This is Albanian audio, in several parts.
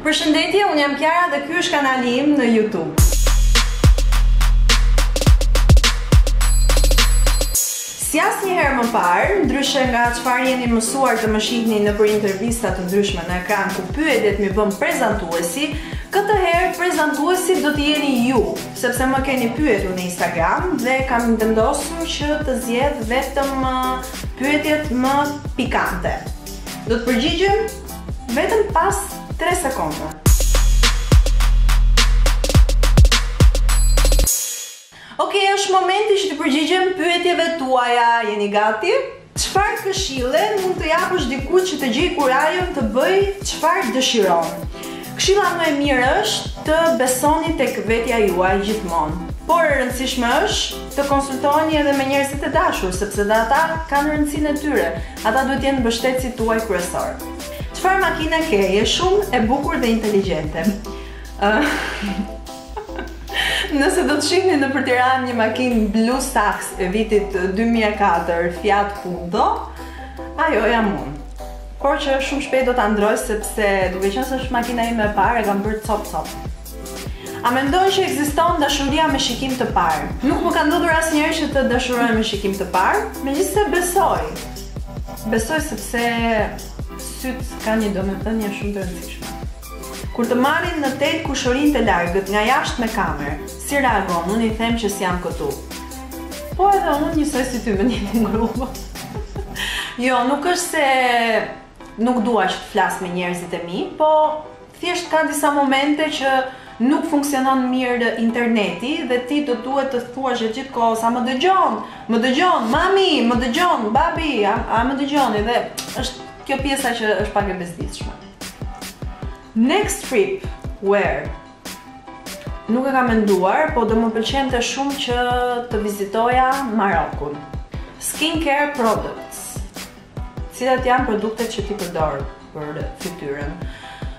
Përshëndetje, unë jam Kjara dhe ky është kanali im në YouTube. Si asnjëherë më parë, ndryshe nga çfarë jeni mësuar të më shihni nëpër intervista të ndryshme në ekran ku pyetjet m'i bën prezantuesi, këtë herë prezantuesi do të jeni ju, sepse më keni pyetur në Instagram dhe kam vendosur që të zgjedh vetëm uh, pyetjet më pikante. Do të përgjigjem Vetëm pas tre sekondave. Ok, është momenti që t'u përgjigjem pyetjeve tuaja, jeni gati? Çfarë këshille mund t'i japësh dikujt që të gjejë kurajën të bëjë çfarë dëshiron? Këshilla më e mirë është të besoni tek vetja juaj gjithmonë. Por e rëndësishme është të konsultoheni edhe me njerëzit e dashur, sepse dhe ata kanë rëndësinë e tyre. Ata duhet të jenë mbështetësit tuaj kryesorë. Çfarë makine ke? Je shumë e bukur dhe inteligjente. Nëse do të shihni nëpër Tiranë një makinë blu saks e vitit 2004 Fiat Punto, ajo jam unë. Por që shumë shpejt do ta ndërroj sepse duke qenë se është makina ime e parë e kam bërë copë copë. A mendon që ekziston dashuria me shikim të parë? Nuk më ka ndodhur asnjëherë që të dashuroj me shikim të parë, megjithëse besoj. Besoj sepse sytë kanë një domethënie shumë të rëndësishme. Kur të marrin në tel kushërinjtë e largët nga jashtë me kamerë, si reagon? Unë i them që s'jam këtu. Po edhe unë njësoj si ty me një të ngrumë. jo, nuk është se nuk dua që të flas me njerëzit e mi, po Thjesht ka disa momente që nuk funksionon mirë interneti dhe ti do duhet të thuash gjatë gjithë kohës a më dëgjon, më dëgjon, mami, më dëgjon, babi, a, a më dëgjoni dhe është kjo pjesa që është pak e bezdisshme. Next trip, where? Nuk e kam menduar, po do më pëlqente shumë që të vizitoja Marokun. Skincare products. Cilat janë produktet që ti përdor për fytyrën?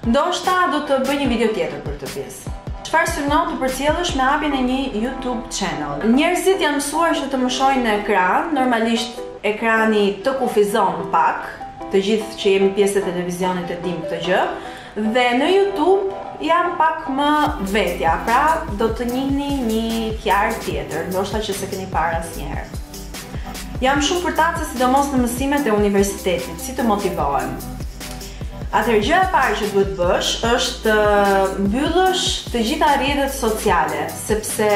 Ndoshta do të bëj një video tjetër për këtë pjesë. Çfarë synon të përcjellësh me hapjen e një YouTube channel? Njerëzit janë mësuar që të më shohin në ekran, normalisht ekrani të kufizon pak, të gjithë që jemi pjesë e televizionit e dimë këtë gjë. Dhe në youtube jam pak më vetja, pra do të njihni një Kjarë tjetër, ndoshta që s'e keni parë asnjëherë. Jam shumë përtace sidomos në mësimet e universitetit, si të motivohem. Atëherë gjëja e parë që duhet të bësh është të mbyllësh të gjitha rrjetet sociale, sepse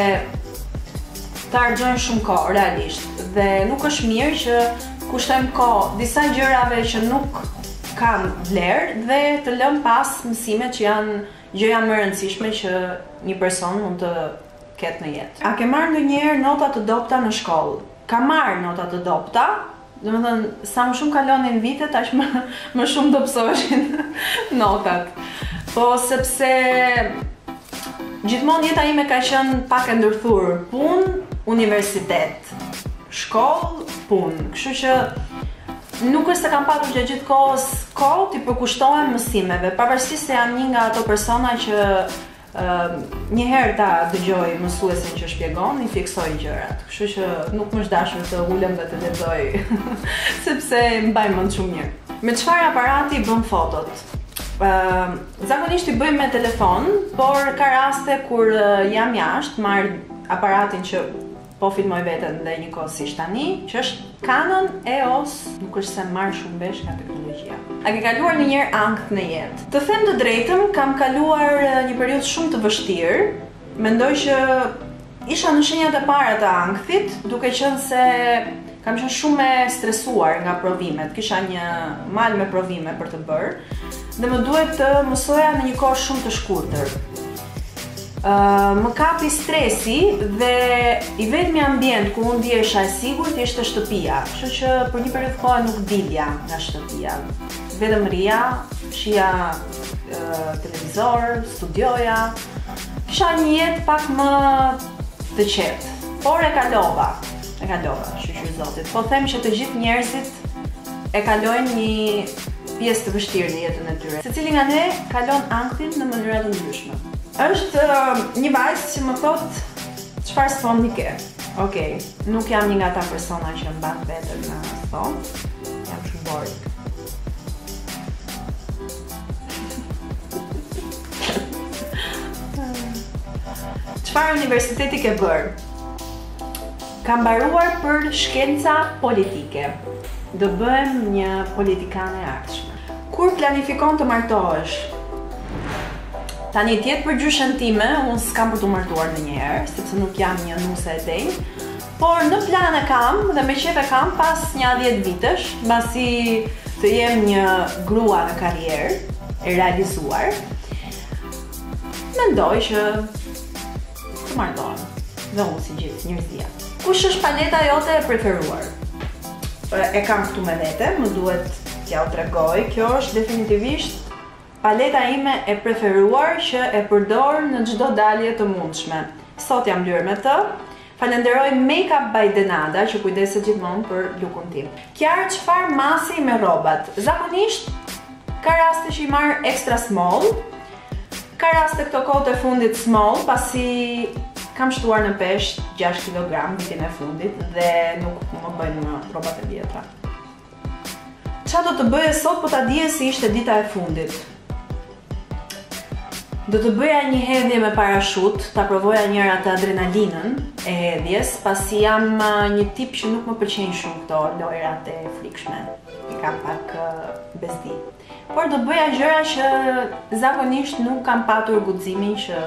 të harxhojnë shumë kohë realisht dhe nuk është mirë që t'u kushtojmë kohë disa gjërave që nuk kanë vlerë dhe të lëmë pas mësimet që janë gjëja më e rëndësishme që një person mund të ketë në jetë. A ke marrë ndonjëherë nota të dobëta në shkollë? Kam marrë nota të dobëta, domethënë sa më shumë kalonin vitet, aq më shumë dobësoheshin notat. Po sepse gjithmonë jeta ime ka qenë pak e ndërthur, punë, universitet, shkollë, punë. Kështu që Nuk është se kam patur gjatë gjithë kohës kohë t'i përkushtohem mësimeve, pavarësisht se jam një nga ato persona që një herë ta dëgjoj mësuesin që shpjegon, i fiksoj gjërat. Kështu që nuk më është dashur të ulem dhe të lexoj, sepse i mbaj mend shumë mirë. Me çfarë aparati bën fotot? Ëm, zakonisht i bëj me telefon, por ka raste kur jam jashtë, marr aparatin që Po filmoj veten edhe njëkohësisht tani, që është Canon EOS, nuk është se marr shumë vesh nga teknologjia. A ke kaluar ndonjëherë ankth në jetë? Të them të drejtën, kam kaluar një periudhë shumë të vështirë. Mendoj që isha në shenjat e para të ankthit, duke qenë se kam qenë shumë e stresuar nga provimet. Kisha një mal me provime për të bërë dhe më duhet të mësoja në një kohë shumë të shkurtër. më kapi stresi dhe i vetmi ambient ku unë ndihesha e sigurt ishte shtëpia. Kështu që për një periudhë kohe nuk dilja nga shtëpia. Vetëm rria, shija televizor, studioja. Kisha një jetë pak më të qetë, por e kalova. E kalova, shyqyr Zotit. Po them që të gjithë njerëzit e kalojnë një pjesë të vështirë në jetën e tyre. Secili nga ne kalon ankthin në mënyra të ndryshme. Është um, një vajzë që më thotë çfarë sfondi ke. Okej, nuk jam një nga ata persona që mban veten në sfond. Jam shumë boring. Çfarë universiteti ke bërë? Kam mbaruar për shkenca politike. Do bëhem një politikane e ardhshme. Kur planifikon të martohesh? Tani të jetë për gjyshen time, unë s'kam për t'u martuar ndonjëherë, sepse nuk jam një nuse e denjë, por në plan e kam dhe me qejf e kam pas një 10 vitesh, basi të jem një grua në karrierë, e realizuar, mendoj që Të martohem. Dhe unë si gjithë njerëzia. Kush është paleta jote e preferuar? E kam këtu me vete, më duhet t'ja u tregoj. Kjo është definitivisht paleta ime e preferuar që e përdor në çdo dalje të mundshme. Sot jam lyer me të. Falenderoj Makeup by Denada që kujdeset gjithmonë për lukun tim. Kiara, çfarë mase i merr rrobat? Zakonisht ka raste që i marr extra small, Ka raste këto kohët e fundit small, pasi kam shtuar në peshë 6 kilogram vitin e fundit dhe nuk më bëjnë më rrobat e vjetra. Ça do të bëje sot po ta dije se ishte dita e fundit? Do të bëja një hedhje me parashut, ta provoja njëherë atë adrenalinën e hedhjes, pasi jam uh, një tip që nuk më pëlqejnë shumë këto lojrat e frikshme. I kam pak uh, bezdi. Por do të bëja gjëra që zakonisht nuk kam patur guximin që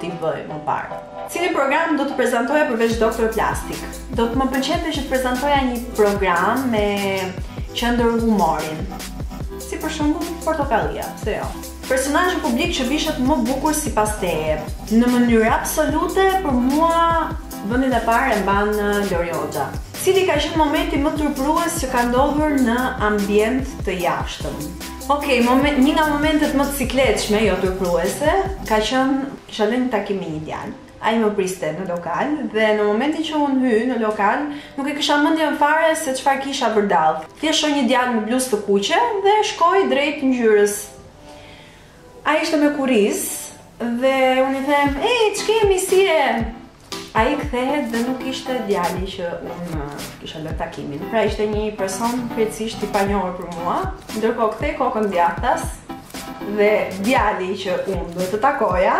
t'i bëj më parë. Cilin program do të prezantoja përveç Dr. Plastik. Do të më pëlqente që të prezantoja një program me qendër humorin. Si për shembull portokallia, pse jo? Personazhi publik që vishet më bukur sipas teje. Në mënyrë absolute për mua vendin e parë e mban Lori Hoxha. Cili ka qenë momenti më turpërues që ka ndodhur në ambient të jashtëm? Okej, një nga momentet më të sikletshme, jo turpëruese, ka qenë, kisha lënë një takim me një djalë. Ai më priste në lokal dhe në momentin që unë hy në lokal, nuk e kisha mendjen fare se çfarë kisha vërdallë. Thjesht shoh një djalë me bluzë të kuqe dhe shkoj drejt ngjyrës. Ai ishte me kurriz dhe unë i them, "Ej, ç'kemi si je?" Ai kthehet dhe nuk ishte djali që unë kisha lënë takimin. Pra ishte një person krejtësisht i panjohur për mua. Ndërkohë kthej kokën djathtas dhe djali që unë do të takoja,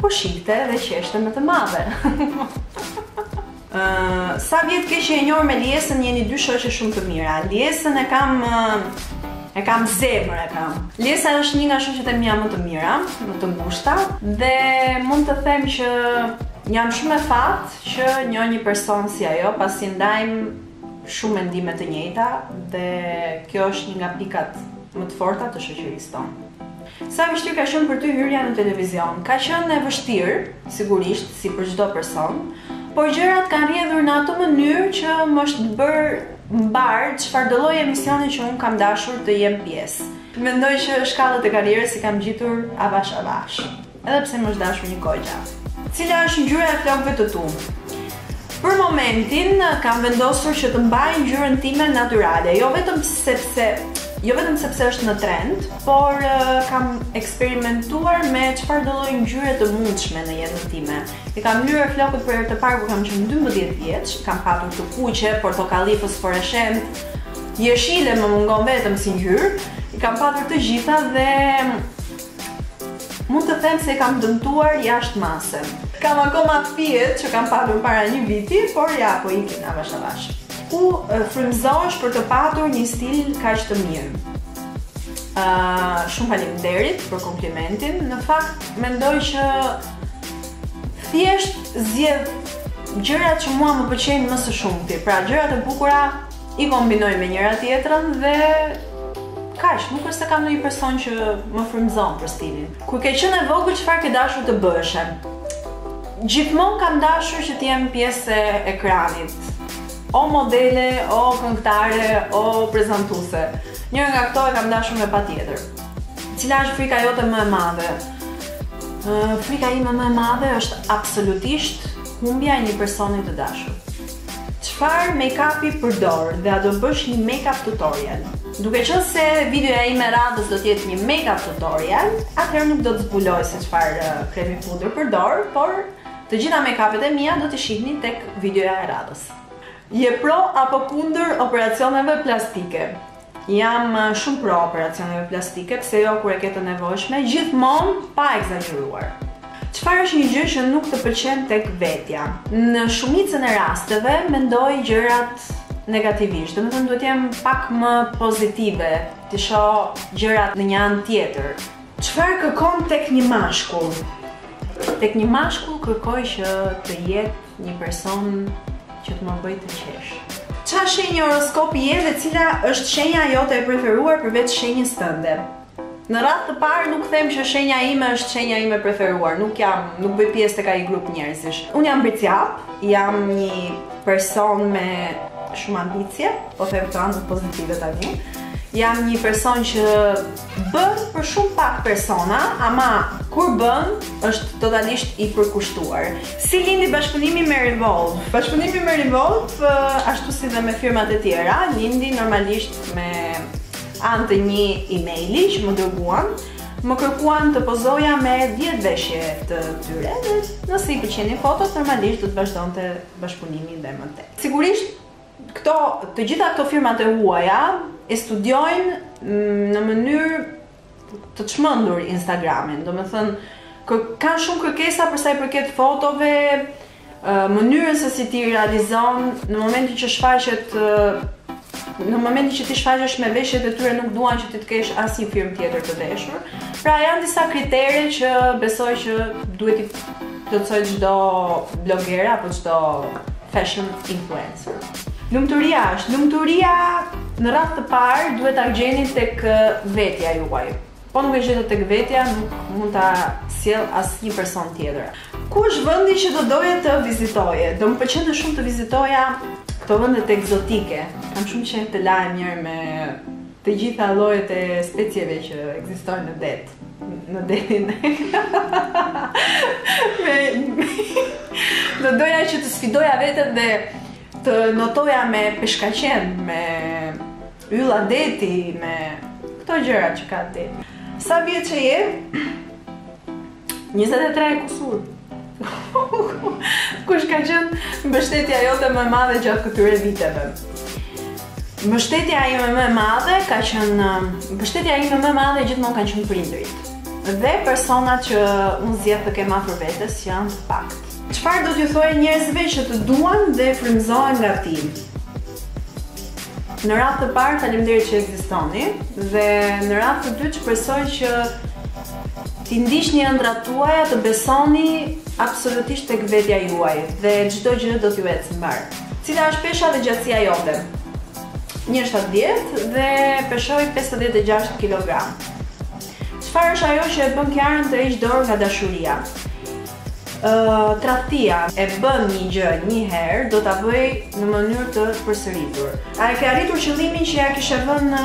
po shihte dhe qeshte me të madhe. Uh, sa vjet ke që e njeh Liesën jeni dy shoqe shumë të mira Liesën e kam uh, E kam zemër e kam. Liesa është një nga shoqet e mia më të mira, më të ngushta dhe mund të them që jam shumë me fat që njoh një person si ajo, pasi ndajmë shumë mendime të njëjta dhe kjo është një nga pikat më të forta të shoqërisë tonë. Sa e vështirë ka qenë për ty hyrja në televizion? Ka qenë e vështirë, sigurisht, si për çdo person, por gjërat kanë rrjedhur në atë mënyrë që më është bërë mbarë çfarëdo lloj emisioni që unë kam dashur të jem pjesë. Mendoj që shkallët e karrierës i kam ngjitur avash avash, edhe pse më është dashur një kohë goxha. Cila është ngjyra e flokëve të tu? Për momentin kam vendosur që të mbaj ngjyrën time natyrale, jo vetëm sepse jo vetëm sepse është në trend, por kam eksperimentuar me çfarëdo lloj ngjyre të mundshme në jetën time. I kam lyer flokët për herë të parë kur kam qenë 12 vjeç, i kam patur të kuqe, portokalli, fosforeshent, jeshile më mungon vetëm si ngjyrë, i kam patur të gjitha dhe Mund të them se i kam dëmtuar jashtë mase. Kam akoma thinjat që kam patur para një viti, por ja po ikin avash avash. Ku frymëzohesh për të patur një stil kaq të mirë? Ëh, uh, shumë faleminderit për komplimentin. Në fakt mendoj që thjesht zgjedh gjërat që mua më pëlqejnë më së shumti, pra gjërat e bukura I kombinoj me njëra tjetrën dhe kaq, nuk është se kam ndonjë person që më frymëzon për stilin. Kur ke qenë e vogël çfarë ke dashur të bëheshe? Gjithmonë kam dashur që të jem pjesë e ekranit. O modele, o këngëtare, o prezantuese. Njëra nga këto e kam dashur me patjetër. Cila është frika jote më e madhe? Frika ime më e madhe është absolutisht humbja e një personi të dashur. Çfarë mejkapi përdor dhe a do bësh një mejkap tutorial? Duke qenë se videoja ime e radhës do të jetë një mejkap tutorial, atëherë nuk do të zbuloj se çfarë kremi pudër përdor, por të gjitha mejkapet e mia do t'i shihni tek videoja e radhës. Je pro apo kundër operacioneve plastike? Jam shumë pro operacioneve plastike, pse jo kur e ke të nevojshme, gjithmonë pa ekzagjeruar. Çfarë është një gjë që nuk të pëlqen tek vetja? Në shumicën e rasteve mendoj gjërat negativisht, domethënë duhet të jem pak më pozitive, t'i shoh gjërat në një anë tjetër. Çfarë kërkon tek një mashkull? Tek një mashkull kërkoj që të jetë Një person që të më bëjë të qesh. Ça shenjë horoskopi je dhe cila është shenja jote e preferuar përveç shenjës tënde? Në radhë të parë nuk them që shenja ime është shenja ime e preferuar, nuk jam, nuk bëj pjesë tek ai grup njerëzish. Unë jam bricjap, jam një person me shumë ambicje, po them anët pozitive tani. Jam një person që Bën për shumë pak persona, ama kur bën, është totalisht i përkushtuar. Si lindi bashkëpunimi me Revolve? Bashkëpunimi me Revolve, ashtu si dhe me firmat e tjera, lindi normalisht me anë të një emaili që më dërguan, më kërkuan të pozoja me 10 veshje të tyre dhe nëse i pëlqenin fotot, normalisht do të vazhdonte bashkëpunimi dhe më tej. Sigurisht, Këto, të gjitha këto firmat e huaja e studiojnë në mënyrë të çmendur Instagramin, domethënë kër, kanë shumë kërkesa për sa i përket fotove, mënyrën se si ti realizon në momentin që shfaqet në momentin që ti shfaqesh me veshjet e tyre nuk duan që ti të kesh asnjë firmë tjetër të veshur. Pra janë disa kritere që besoj që duhet të plotësojë çdo blogere apo çdo fashion influencer. Lumturia është, lumturia në radhë të parë duhet ta gjeni tek vetja juaj. Po nuk e gjetët tek vetja, nuk mund ta sjellë asnjë person tjetër. Ku është vendi që do doje të vizitoje? Do më pëlqente shumë të vizitoja këto vendet ekzotike. Kam shumë qejf të lahem njëherë me të gjitha llojet e specieve që ekzistojnë në det. Në detin Me Do doja që të sfidoja veten dhe Të notoja me peshkaqen Me Ylla deti Me Këto gjëra që ka deti Sa vjeçe je? 23 e kusur Kush ka qenë mbështetja jote më e madhe gjatë këtyre viteve? Mbështetja ime më e madhe ka qenë mbështetja ime më e madhe gjithmonë kanë qenë prindërit. Dhe personat që unë zgjedh të kem afër vetes janë të paktë. Çfarë do t'ju thoje njerëzve që të duan dhe frymëzohen nga ti? Në radhë të parë, faleminderit që ekzistoni dhe në radhë të dytë shpresoj që T'i ndiqni ëndrrat tuaja, të besoni absolutisht tek vetja juaj dhe çdo gjë do t'ju ecë mbarë. Cila është pesha dhe gjatësia jote? Një shtatëdhjetë dhe peshoj pesëdhjetë e gjashtë kilogramë. Çfarë është ajo që e bën Kiarën të heqë dorë nga dashuria? Tradhtia e bën një gjë një herë, do ta bëjë në mënyrë të përsëritur. A e ke arritur qëllimin që ia kishe vënë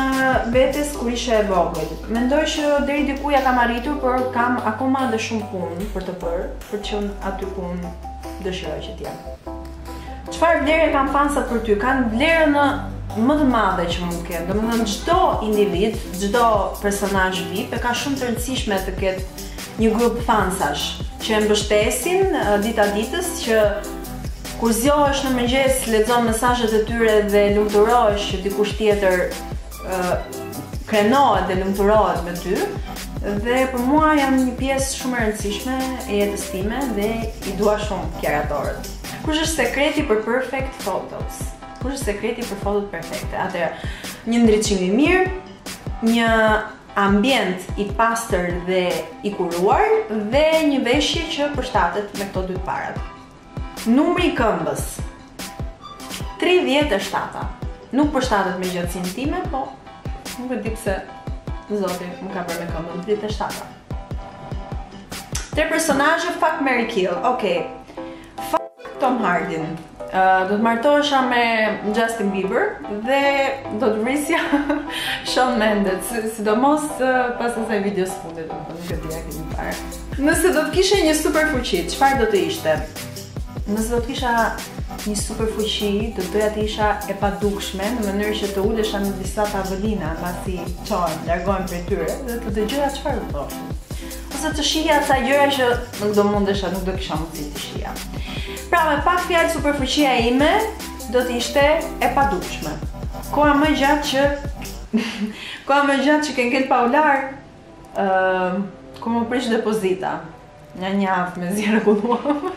vetes kur ishe e vogël? Mendoj që deri diku ia kam arritur, por kam akoma dhe shumë punë për të bërë, për të qenë aty ku unë dëshiroj që të jem. Çfarë vlere kanë fansat për ty? Kanë vlerën më të madhe që mund të kenë. Domethënë çdo individ, çdo personazh VIP e ka shumë të rëndësishme të ketë një grup fansash që e mbështesin dita ditës që kur zgjohesh në mëngjes lexon mesazhet e tyre dhe lumturohesh që dikush tjetër krenohet dhe lumturohet me ty dhe për mua janë një pjesë shumë e rëndësishme e jetës time dhe i dua shumë kiaratorët. Kush është sekreti për perfect photos? Kush është sekreti për fotot perfekte? Atëherë, një ndriçim i mirë, një ambient i pastër dhe i kuruar dhe një veshje që përshtatet me këto dy të parat. Numri i këmbës. Tridhjetë e shtatë. Nuk përshtatet me gjatësinë time, po nuk e di pse Zoti më ka bërë me këmbën 37. Tre personazhe fuck, marry, kill. Okej. Okay. Fuck Tom Hardy. Uh, do të martohesha me Justin Bieber dhe do të vrisja Shawn Mendes, sidomos uh, pas asaj videos së fundit, do të nuk e di a e keni parë. Nëse do të kishe një superfuqi, çfarë do të ishte? Nëse do të kisha një superfuqi, do të doja të isha e padukshme në mënyrë që të ulesha në disa tavolina, pasi çohem, largohem prej tyre dhe të dëgjoja çfarë do thoshin. Ose të shihja ato gjëra që nuk do mundesha, nuk do kisha mundësi të shihja. Pra me pak fjalë superfuqia ime do të ishte e padukshme. Koha më e gjatë që koha më e gjatë që ke ngel pa u lar, Kur m'u prish depozita, nja një javë me zierë e kulluar.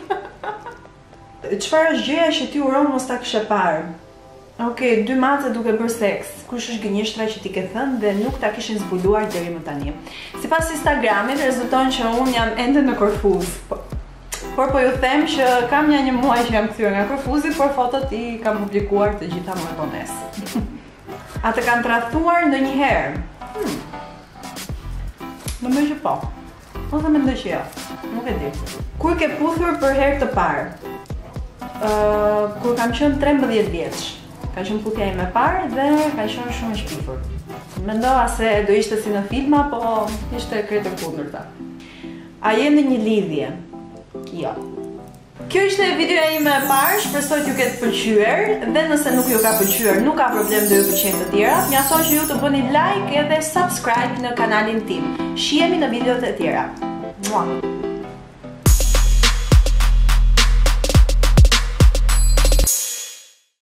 Çfarë është gjëja që ti uron mos ta kishe parë? Ok, dy mace duke bërë seks, kush është gënjeshtra që ti ke thënë dhe nuk ta kishin zbuluar deri më tani. Sipas Instagramit, rezulton që unë jam ende në Korfuz. Po, por po ju them që kam nja një muaj që jam kthyer nga Korfuzi, por fotot i kam publikuar të gjitha më me vonesë. A të kanë tradhtuar ndonjëherë? Hmm. Mendoj që po. Ose mendoj që jo. Nuk e di. Kur ke puthur për herë të parë? Ë, uh, kur kam qenë 13 vjeç. Ka qenë puthja ime e parë dhe ka qenë shumë e shpifur. Mendova se do ishte si në filma, po ishte krejt e kundërta. A je në një lidhje? Jo. Kjo ishte videoja ime e parë, shpresoj t'ju ketë pëlqyer dhe nëse nuk ju ka pëlqyer, nuk ka problem do ju pëlqejnë të tjera. Mjafton që ju të bëni like edhe subscribe në kanalin tim. Shihemi në videot e tjera. Mua.